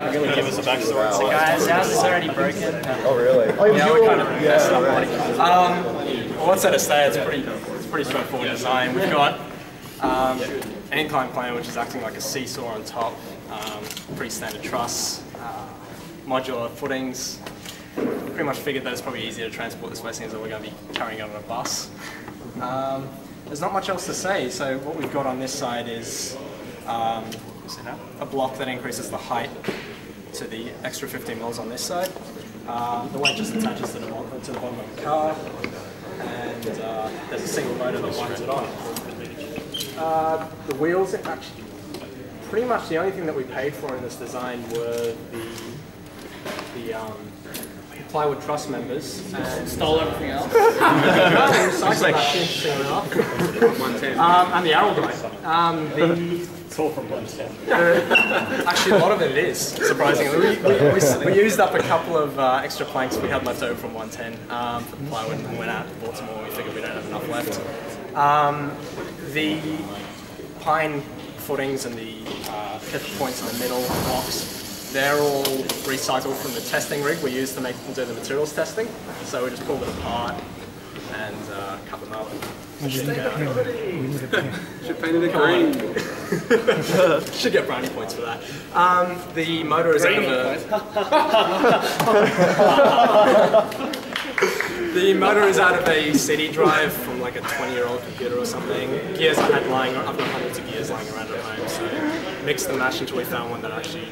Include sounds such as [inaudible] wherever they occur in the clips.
Really give us a backstory. So guys, ours is already broken. Oh, really? Oh, Yeah, we kind of messed up. right. Um, well, what's there to say? It's pretty, it's pretty straightforward design. We've got um, an incline plane which is acting like a seesaw on top. Um, pretty standard truss, uh, modular footings. Pretty much figured that it's probably easier to transport this way, seeing as though we're going to be carrying it on a bus. Um, there's not much else to say. So what we've got on this side is um, a block that increases the height to the extra 15 mils on this side. Uh, the weight just attaches to the, bottom, to the bottom of the car, and uh, there's a single motor that winds it on. Uh, the wheels, actually, pretty much the only thing that we paid for in this design were the the um, plywood truss members. And Stole everything else. [laughs] recycled that interesting enough. Um, and the Araldite. Um, the All from Bloodstone. [laughs] Actually, a lot of it is, surprisingly. We, we, we, we used up a couple of uh, extra planks we had left over from 110 um, for the plywood and went out to Baltimore. We figured we don't have enough left. Um, the pine footings and the uh, pivot points in the middle blocks, they're all recycled from the testing rig we used to make do the materials testing. So we just pulled it apart and uh, cut them out. Should, Should paint it green. [laughs] should get brownie points for that. Um, the motor is out of a, The motor is out of a CD drive from like a 20 year old computer or something. Gears I had lying, I've got hundreds of gears lying around at home, so mixed and matched until we found one that actually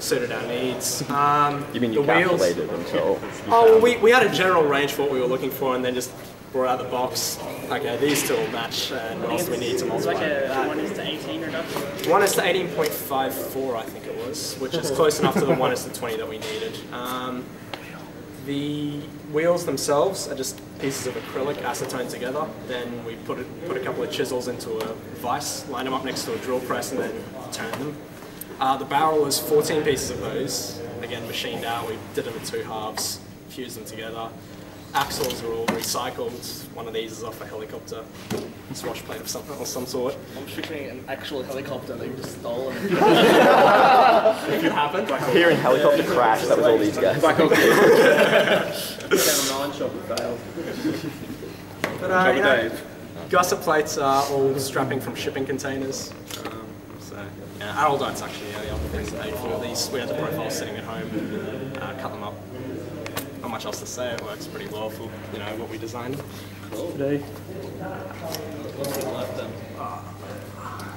suited our needs. [laughs] Um, You mean you the wheels- calculated until? Oh, well, we, we had a general range for what we were looking for and then just brought out the box. Okay, these two will match and what else do we need to It's multiply like a that? 1 is to 18 reduction. One is to 18.54, I think it was, which is close enough to the one is to 20 that we needed. Um, the wheels themselves are just pieces of acrylic acetone together. Then we put, it, put a couple of chisels into a vise, line them up next to a drill press, and then turn them. Uh, the barrel was 14 pieces of those, again machined out. We did them in two halves, fused them together. Axles are all recycled. One of these is off a helicopter, swash plate of something or some sort. I'm picturing an actual helicopter that you just stole. And [laughs] If it happened, Here in helicopter crash, that was all these guys. But, uh, you know, gusset plates are all strapping from shipping containers. Um, so, yeah, Araldite's actually yeah, the other thing to pay for. These, we had the profiles sitting at home, uh, cut them up. Not much else to say, it works pretty well for, you know, what we designed today. Uh,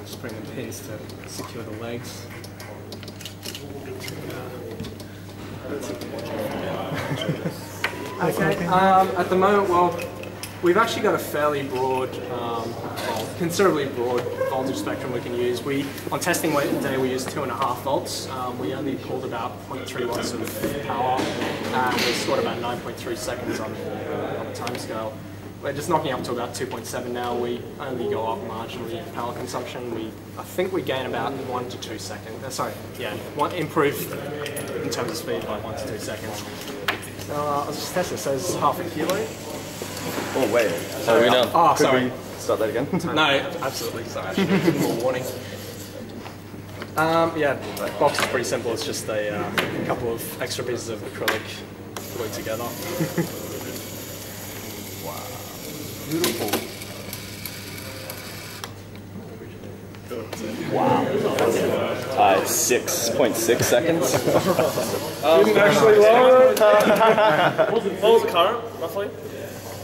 Just bring the pins to secure the legs. Okay, um, at the moment, well, we've actually got a fairly broad, um, well, considerably broad voltage spectrum we can use. We, on testing weight today, we used two and a half volts. Um, we only pulled about 0.3 watts of power, and we scored about 9.3 seconds on, uh, on the time scale. We're just knocking up to about 2.7 now. We only go up marginally in power consumption. We, I think we gain about one to two seconds. Uh, sorry, yeah, one improve in terms of speed by one to two seconds. So uh, I was just testing. So it's half a kilo. Oh wait. So we know. Oh, Could sorry. we start that again? [laughs] No, absolutely. Sorry, I should have given more warning. Um, yeah, box is pretty simple. It's just a uh, couple of extra pieces of acrylic glued together. [laughs] Wow. Beautiful. Wow. Uh, 6.6 seconds. [laughs] what was the current, roughly?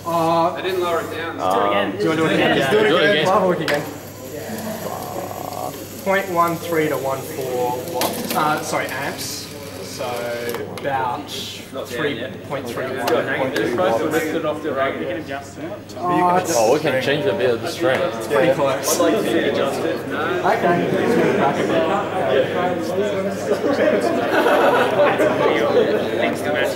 Uh, I didn't lower it down. Let's do it Again. Do you want to do it again? Yeah, do it again. We'll have a look again. Uh, 0.13 to 14 watts. Uh, sorry, amps. So about 3.3 watts. lifted off the right. You can adjust it. Uh, oh, we can change a bit of the strength. It's pretty close. Like you can adjust it. Okay.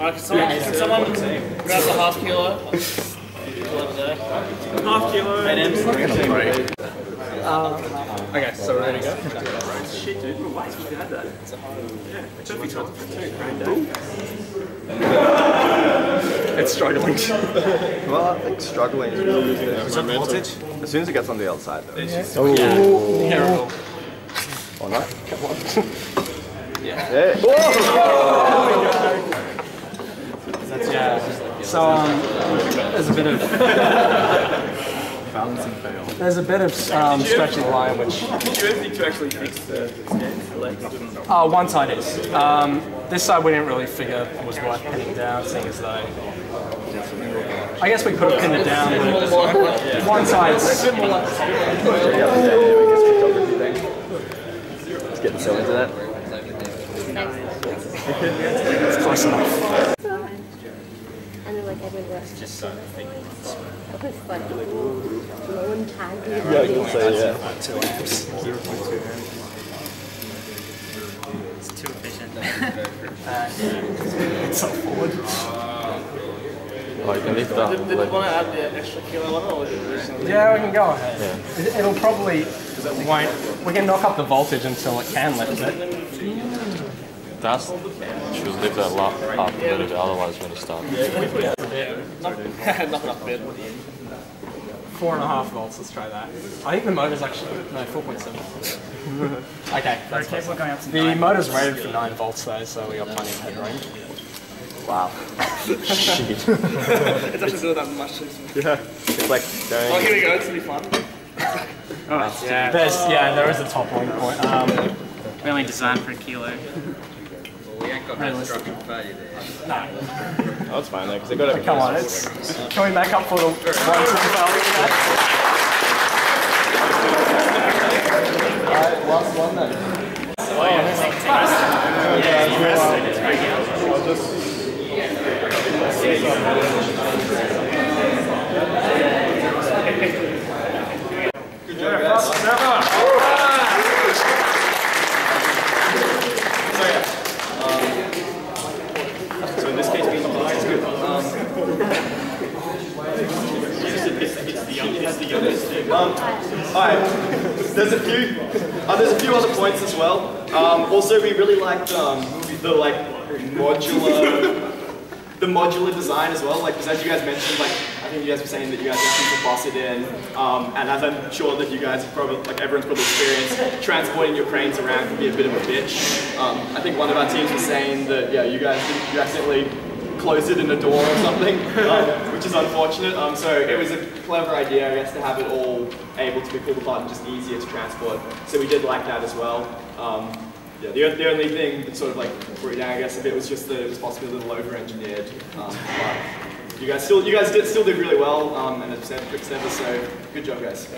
in. Alright, can someone, can someone grab the half kilo? Half kilo. Um, okay, so we're ready to go. It's struggling. [laughs] Well, I think struggling is really good. As soon as it gets on the outside, though. Oh. Terrible. Or not? Come on. yeah. Yeah. So um, there's a bit of [laughs] balancing fail. There's a bit of um, stretching the line, which Do you ever think to actually fix the stance? Like, uh, one side is. Um, this side we didn't really figure was worth pinning down, seeing as though. I guess we could have pinned it down, but one side's Let's get the cell into that. it's close enough. And then like everyone else just so It was like, no one can do Yeah, I can say, yeah. Two amps. It's too efficient. [laughs] It's so forward. Oh, you can lift up. did, did you Like, want to add the extra kilo on or was it Yeah, we can go ahead. It- It'll probably won't. We can knock up the voltage until it can lift it. Mm. That's should lift that lot up a little bit. Otherwise, when you start. Not enough bit. Four and a half volts. Let's try that. I think the motor's actually no four point seven. [laughs] okay, that's close. going up to The motor's rated for nine volts though, so we got plenty of headroom. Wow. [laughs] Shit. It's actually doing that much. Yeah. It's like Oh, here we go. It's gonna be fun. oh, [laughs] Yeah, there's yeah, there is a top one point. Um, We only designed for a kilo. No, Oh, it's fine though, because they got it. come on, it's. Can we make up for the one two failure? Alright, last one then. So in this case, being online is good. Um, alright, there's a few, few other points as well. Um, also, we really liked um, the like modular, the modular design as well. Like, because as you guys mentioned, like I think you guys were saying that you guys want to boss it in, um, and as I'm sure that you guys probably, like everyone's probably experienced, transporting your cranes around can be a bit of a bitch. Um, I think one of our teams was saying that yeah, you guys you accidentally closed it in a door or something, [laughs] um, which is unfortunate. Um, so it was a clever idea, I guess, to have it all able to be pulled apart and just easier to transport. So we did like that as well. Um, yeah, the, the only thing that sort of like brought it down, I guess, a bit was just that it was possibly a little over-engineered. Um, but you guys still, you guys did, still did really well, um, and as I said, quick service, so good job, guys.